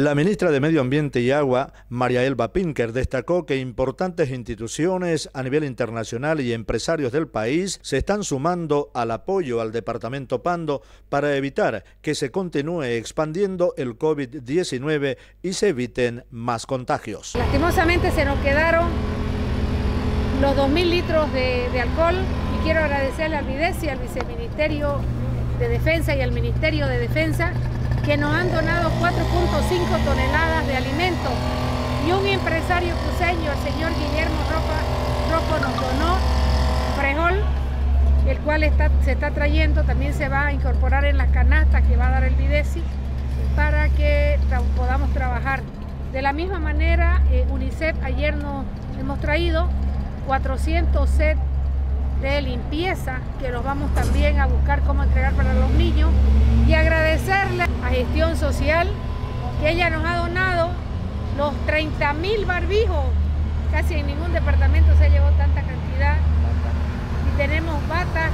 La ministra de Medio Ambiente y Agua, María Elba Pinker, destacó que importantes instituciones a nivel internacional y empresarios del país se están sumando al apoyo al departamento Pando para evitar que se continúe expandiendo el COVID-19 y se eviten más contagios. Lastimosamente se nos quedaron los 2.000 litros de, alcohol y quiero agradecerle al MIDES y al Viceministerio de Defensa y al Ministerio de Defensa que nos han donado 4.5 toneladas de alimentos y un empresario cruceño, el señor Guillermo Roco, nos donó frijol, el cual se está trayendo, también se va a incorporar en las canastas que va a dar el Videsi para que podamos trabajar. De la misma manera, eh, UNICEF ayer nos hemos traído 400 sets de limpieza que los vamos también a buscar cómo entregar para los niños Gestión Social que ella nos ha donado los 30 mil barbijos. Casi en ningún departamento se llevado tanta cantidad. Y tenemos batas